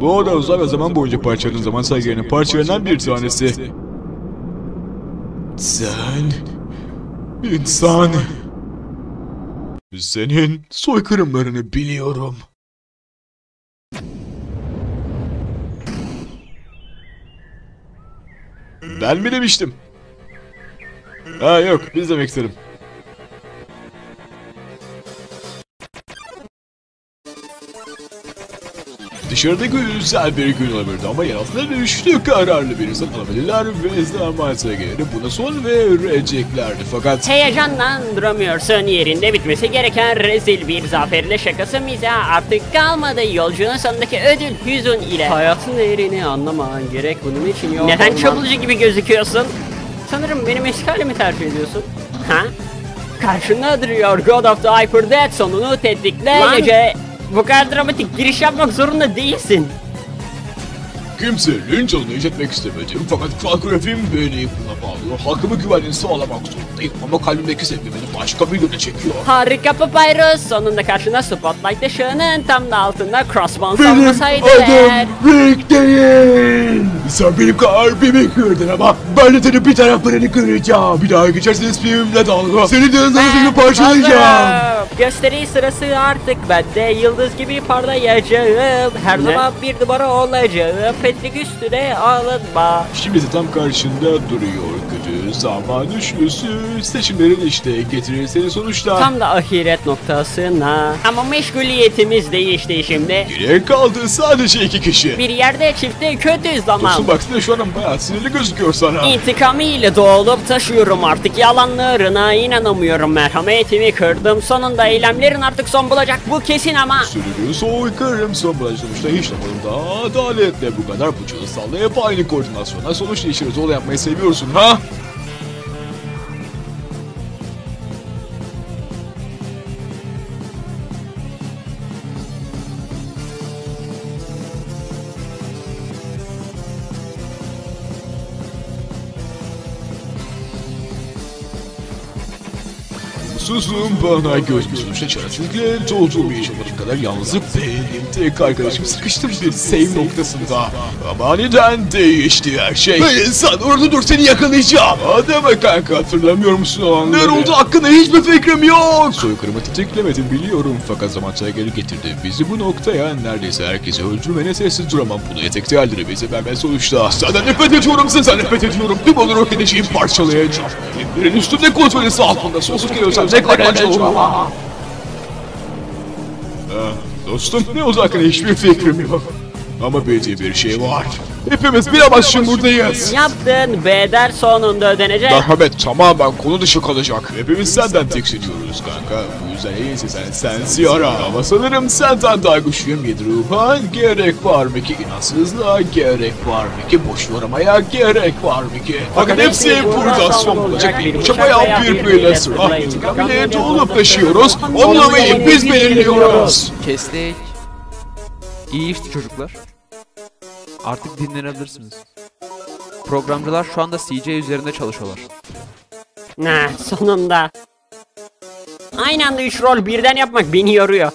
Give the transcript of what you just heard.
Bu oda uzay zaman boyunca parçaladığın zaman sayılarının parçalarından bir tanesi. Sen... insan... Senin soykırımlarını biliyorum. Ben mi demiştim? Ha yok, biz demek istedim. Dışarıda güzel bir gün olabilirdi ama yaratlar üçlü kararlı bir insan alabilirler ve zaman sayıları buna son vereceklerdi fakat... Heyecandan duramıyorsun yerinde bitmesi gereken rezil bir zaferle şakası mizah artık kalmadı yolcunun sonundaki ödül hüzün ile. Hayatın değerini anlaman gerek bunun için yok Neden çabulucu gibi gözüküyorsun? Sanırım benim eskalemi tercih ediyorsun. Ha? Karşında duruyor God of the Hyper Death sonunu tetikleyece. Bu kadar dramatik giriş yapmak zorunda değilsin. Kimse linç alını etmek istemedim fakat kalgrafim beni buna bağlıyor. Halkımı güvenliğini sağlamak zorundayım ama kalbimdeki sevgi beni başka bir yöne çekiyor. Harika Papyrus sonunda karşında Spotlight ışığının tam da altında Crossbones Benim olmasaydı adım eğer. Rick değil. Sen benim kalbimi kırdın ama ben de senin bir taraflarını kıracağım. Bir daha geçerseniz filmle dalga. Seni de hızlı parçalayacağım. Gösteri sırası artık ben de yıldız gibi parlayacağım. Her zaman bir numara olacağım. Petrik üstüne alınma. Şimdi de tam karşında duruyor kötü zaman üçlüsü. Seçimlerin işte getirir seni sonuçta. Tam da ahiret noktasına. Ama meşguliyetimiz değişti şimdi. Geriye kaldı sadece iki kişi. Bir yerde çifte kötü zaman. Dostum baksana şu an bayağı sinirli gözüküyor sana. İntikamıyla dolup taşıyorum artık yalanlarına inanamıyorum merhametimi kırdım sonunda eylemlerin artık son bulacak bu kesin ama Sürülü soykırım son bulacak sonuçta hiç lafında adaletle bu kadar bıçağı sallayıp aynı koordinasyona sonuç işini zor yapmayı seviyorsun ha? Susum bana göz sonuçta çaresiz olduğum yaşamadığım kadar yalnızlık benim tek arkadaşım sıkıştım bir save noktasında. Ama aniden değişti her şey. Hey insan orada dur seni yakalayacağım. Hadi be kanka hatırlamıyor musun o anları? Ne oldu hakkında hiçbir fikrim yok. Soykırımı tetiklemedim biliyorum fakat zaman geri getirdi. Bizi bu noktaya neredeyse herkesi öldürmene sessiz duramam. Bunu etek değerleri bize ben ben sonuçta. Senden nefret ediyorum sen nefret ediyorum. Tüm olur edeceğim parçalayacağım. Birinin üstünde kontrolü altında sonsuz geliyorsam ne kadar Ha, Dostum ne o hakkında hiçbir fikrim yok. Ama bildiğim bir şey var. Hepimiz bir amaçla buradayız. yaptın bedel sonunda ödenecek. Merhamet tamamen konu dışı kalacak. Hepimiz senden tiksiniyoruz kanka. Bu yüzden en iyisi sen sensi ara. Ama sanırım senden daha güçlüyüm Yedruhan. Gerek var mı ki inançsızlığa? Gerek var mı ki boş yormaya? Gerek var mı ki? Fakat hepsi burada son bulacak bir çabaya birbiriyle sıra. İntikamıyla dolup taşıyoruz. Onlamayı biz belirliyoruz. Kestik. İyi işte çocuklar. Artık dinlenebilirsiniz. Programcılar şu anda CJ üzerinde çalışıyorlar. Ne sonunda. Aynı anda 3 rol birden yapmak beni yoruyor.